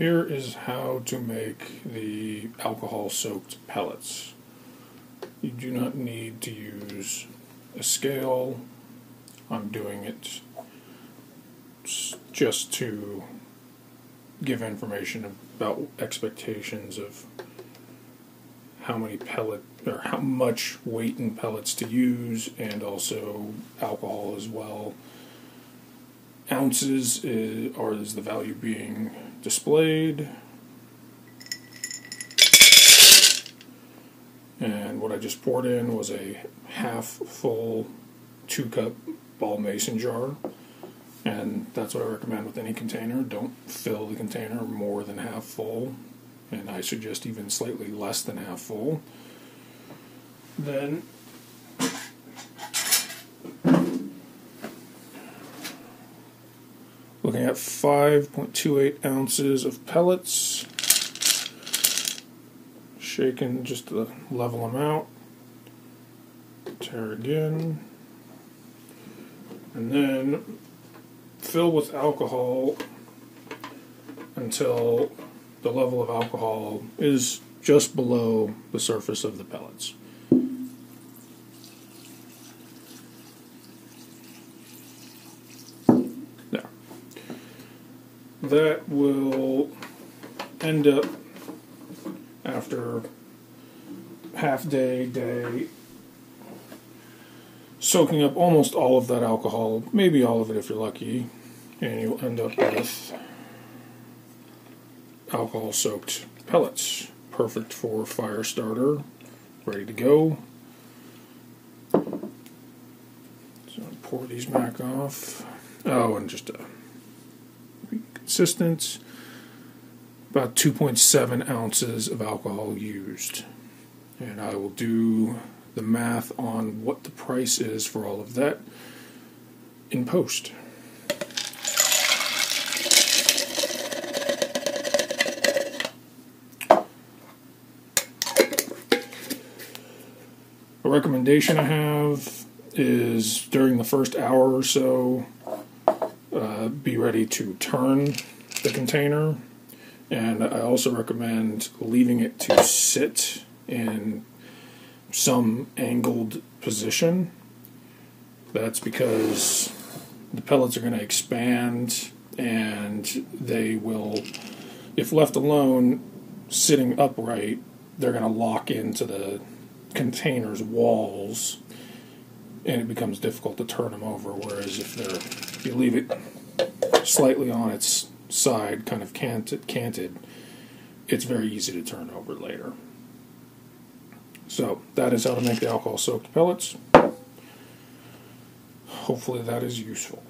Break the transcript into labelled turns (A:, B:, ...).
A: Here is how to make the alcohol soaked pellets. You do not need to use a scale. I'm doing it just to give information about expectations of how many pellet or how much weight in pellets to use and also alcohol as well ounces is, or is the value being displayed. And what I just poured in was a half full two cup ball mason jar. And that's what I recommend with any container. Don't fill the container more than half full. And I suggest even slightly less than half full. Then Looking at 5.28 ounces of pellets. Shaken just to level them out. Tare again. And then fill with alcohol until the level of alcohol is just below the surface of the pellets. That will end up after half day, day, soaking up almost all of that alcohol, maybe all of it if you're lucky, and you'll end up with alcohol soaked pellets. Perfect for fire starter, ready to go. So pour these back off. Oh, and just a consistent. About 2.7 ounces of alcohol used. And I will do the math on what the price is for all of that in post. A recommendation I have is during the first hour or so, uh, be ready to turn the container. And I also recommend leaving it to sit in some angled position. That's because the pellets are going to expand and they will, if left alone, sitting upright, they're going to lock into the container's walls and it becomes difficult to turn them over. Whereas if they're if you leave it slightly on its side, kind of canted, canted, it's very easy to turn over later. So that is how to make the alcohol soaked pellets. Hopefully that is useful.